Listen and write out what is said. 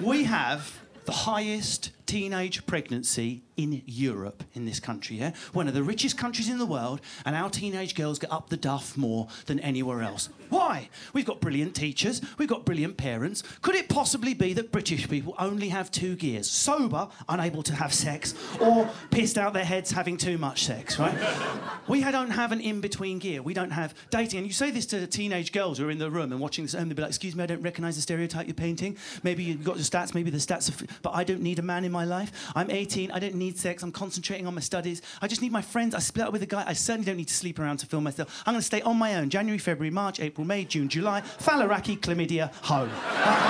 We have the highest teenage pregnancy in Europe, in this country, yeah? One of the richest countries in the world, and our teenage girls get up the duff more than anywhere else. Why? We've got brilliant teachers, we've got brilliant parents. Could it possibly be that British people only have two gears? Sober, unable to have sex, or pissed out their heads having too much sex, right? we don't have an in between gear. We don't have dating. And you say this to teenage girls who are in the room and watching this home, they'll be like, Excuse me, I don't recognise the stereotype you're painting. Maybe you've got the stats, maybe the stats are. But I don't need a man in my life. I'm 18, I don't need sex, I'm concentrating on my studies. I just need my friends. I split up with a guy. I certainly don't need to sleep around to film myself. I'm going to stay on my own January, February, March, April, May, June, July. Faliraki, chlamydia, home.